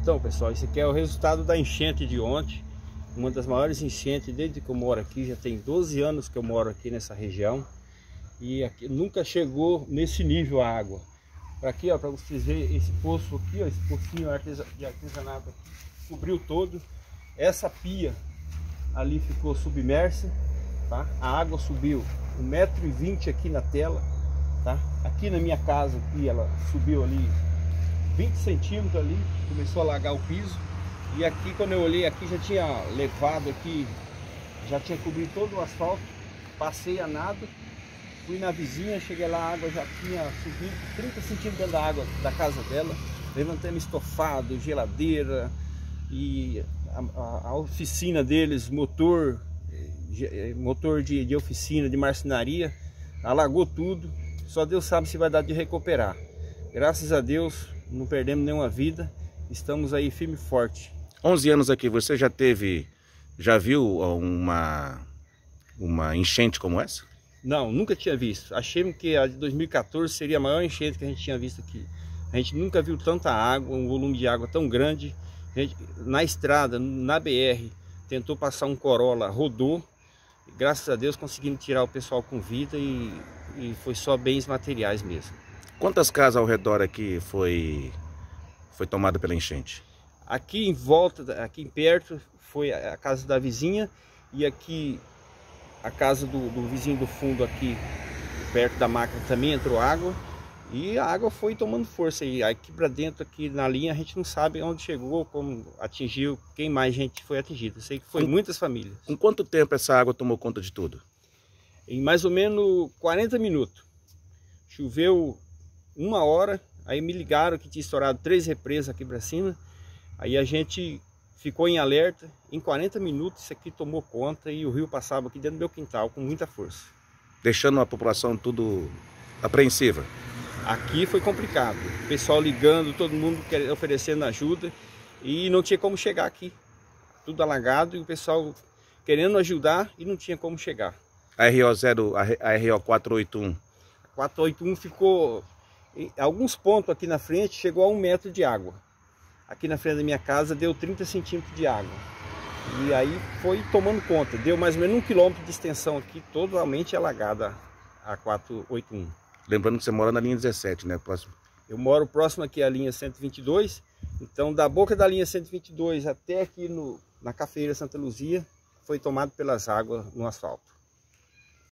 Então pessoal, esse aqui é o resultado da enchente de ontem. Uma das maiores enchentes desde que eu moro aqui. Já tem 12 anos que eu moro aqui nessa região. E aqui, nunca chegou nesse nível a água. Para aqui, ó, para vocês verem esse poço aqui, ó, esse pocinho de artesanato aqui, Cobriu todo. Essa pia ali ficou submersa tá? A água subiu 1,20m aqui na tela tá? Aqui na minha casa aqui, ela subiu ali 20 centímetros ali, começou a alagar o piso. E aqui, quando eu olhei aqui, já tinha levado aqui, já tinha cobrido todo o asfalto. Passei a nada, fui na vizinha, cheguei lá, a água já tinha subido 30 centímetros da água da casa dela. Levantando estofado, geladeira e a, a, a oficina deles, motor, eh, motor de, de oficina, de marcenaria, alagou tudo. Só Deus sabe se vai dar de recuperar. Graças a Deus, não perdemos nenhuma vida, estamos aí firme e forte. 11 anos aqui, você já teve, já viu uma, uma enchente como essa? Não, nunca tinha visto. Achei que a de 2014 seria a maior enchente que a gente tinha visto aqui. A gente nunca viu tanta água, um volume de água tão grande. Gente, na estrada, na BR, tentou passar um Corolla, rodou. Graças a Deus conseguimos tirar o pessoal com vida e, e foi só bens materiais mesmo. Quantas casas ao redor aqui foi, foi tomada pela enchente? Aqui em volta, aqui perto, foi a casa da vizinha e aqui a casa do, do vizinho do fundo aqui, perto da máquina também entrou água e a água foi tomando força e aqui para dentro aqui na linha a gente não sabe onde chegou, como atingiu, quem mais gente foi atingido. Sei que foi muitas famílias. Com quanto tempo essa água tomou conta de tudo? Em mais ou menos 40 minutos. Choveu uma hora, aí me ligaram que tinha estourado três represas aqui para cima, aí a gente ficou em alerta, em 40 minutos isso aqui tomou conta e o rio passava aqui dentro do meu quintal com muita força. Deixando a população tudo apreensiva? Aqui foi complicado, o pessoal ligando, todo mundo oferecendo ajuda e não tinha como chegar aqui. Tudo alagado e o pessoal querendo ajudar e não tinha como chegar. A RO, 0, a RO 481? A 481 ficou alguns pontos aqui na frente chegou a um metro de água. Aqui na frente da minha casa deu 30 centímetros de água. E aí foi tomando conta. Deu mais ou menos um quilômetro de extensão aqui, totalmente alagada a 481. Lembrando que você mora na linha 17, né? Próximo. Eu moro próximo aqui à linha 122. Então, da boca da linha 122 até aqui no, na Cafeira Santa Luzia, foi tomado pelas águas no asfalto.